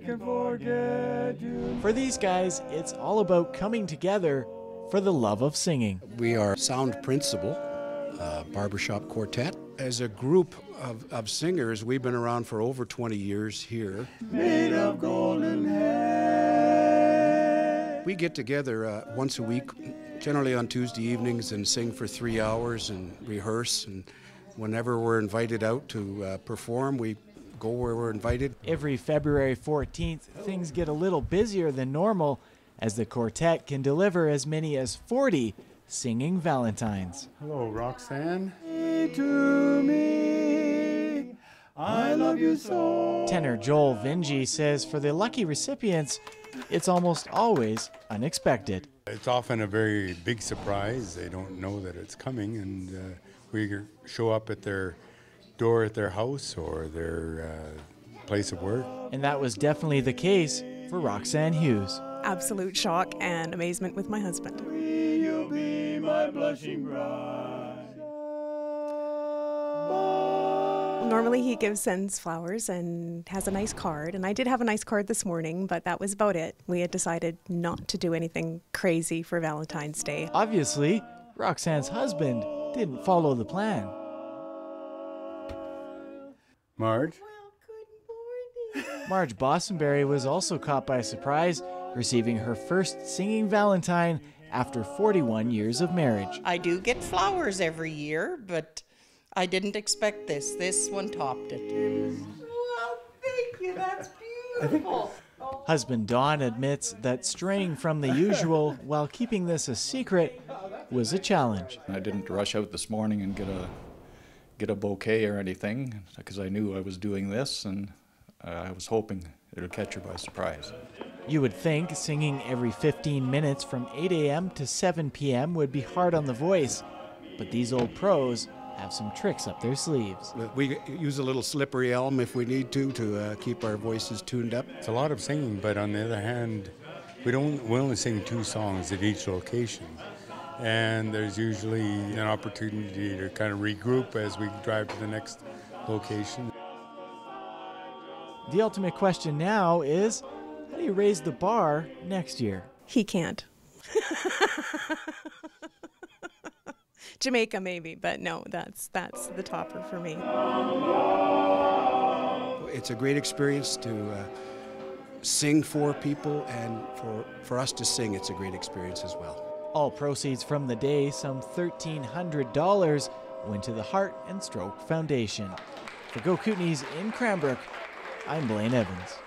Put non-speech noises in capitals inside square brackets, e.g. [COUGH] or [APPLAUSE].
can forget you. For these guys, it's all about coming together for the love of singing. We are Sound Principle, uh, barbershop quartet. As a group of, of singers, we've been around for over 20 years here. Made of golden hair. We get together uh, once a week, generally on Tuesday evenings, and sing for three hours and rehearse. And whenever we're invited out to uh, perform, we go where we're invited. Every February 14th, things get a little busier than normal as the quartet can deliver as many as 40 singing Valentines. Hello, Roxanne. To me, I love you so. Tenor Joel Vingy says for the lucky recipients, it's almost always unexpected. It's often a very big surprise. They don't know that it's coming, and uh, we show up at their door at their house or their uh, place of work. And that was definitely the case for Roxanne Hughes. Absolute shock and amazement with my husband. You'll be my blushing bride. Normally he gives sends flowers and has a nice card, and I did have a nice card this morning, but that was about it. We had decided not to do anything crazy for Valentine's Day. Obviously, Roxanne's husband didn't follow the plan. Marge? Marge Bossenberry was also caught by surprise, receiving her first singing Valentine after 41 years of marriage. I do get flowers every year, but I didn't expect this. This one topped it. Well, thank you. That's beautiful. Husband Don admits that straying from the usual [LAUGHS] while keeping this a secret was a challenge. I didn't rush out this morning and get a get a bouquet or anything because I knew I was doing this and uh, I was hoping it would catch her by surprise. You would think singing every 15 minutes from 8 a.m. to 7 p.m. would be hard on the voice, but these old pros have some tricks up their sleeves. We use a little slippery elm if we need to to uh, keep our voices tuned up. It's a lot of singing, but on the other hand, we don't we only sing two songs at each location. And there's usually an opportunity to kind of regroup as we drive to the next location. The ultimate question now is how do you raise the bar next year? He can't. [LAUGHS] Jamaica maybe, but no, that's that's the topper for me. It's a great experience to uh, sing for people, and for, for us to sing, it's a great experience as well. All proceeds from the day, some $1,300, went to the Heart and Stroke Foundation. For Go Kootenays in Cranbrook, I'm Blaine Evans.